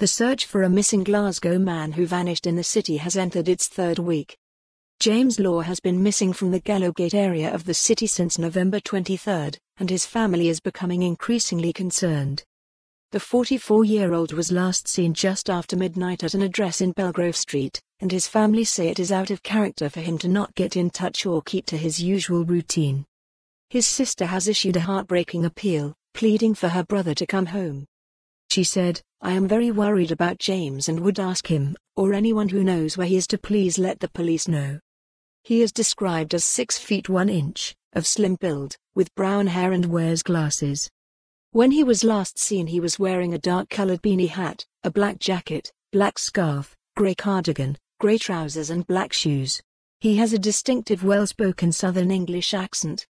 The search for a missing Glasgow man who vanished in the city has entered its third week. James Law has been missing from the Gallowgate area of the city since November 23, and his family is becoming increasingly concerned. The 44-year-old was last seen just after midnight at an address in Bellgrove Street, and his family say it is out of character for him to not get in touch or keep to his usual routine. His sister has issued a heartbreaking appeal, pleading for her brother to come home. She said, I am very worried about James and would ask him, or anyone who knows where he is to please let the police know. He is described as 6 feet 1 inch, of slim build, with brown hair and wears glasses. When he was last seen he was wearing a dark-colored beanie hat, a black jacket, black scarf, grey cardigan, grey trousers and black shoes. He has a distinctive well-spoken Southern English accent.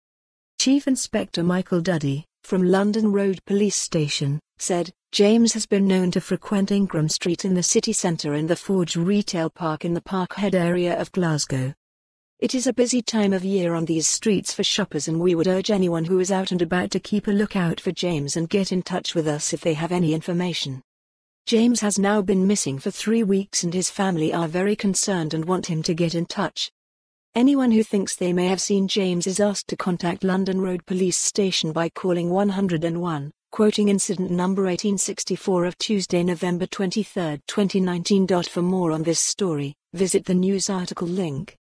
Chief Inspector Michael Duddy, from London Road Police Station, said, James has been known to frequent Ingram Street in the city centre and the Forge Retail Park in the Parkhead area of Glasgow. It is a busy time of year on these streets for shoppers and we would urge anyone who is out and about to keep a lookout for James and get in touch with us if they have any information. James has now been missing for three weeks and his family are very concerned and want him to get in touch. Anyone who thinks they may have seen James is asked to contact London Road Police Station by calling 101 quoting incident number 1864 of Tuesday, November 23, 2019. For more on this story, visit the news article link.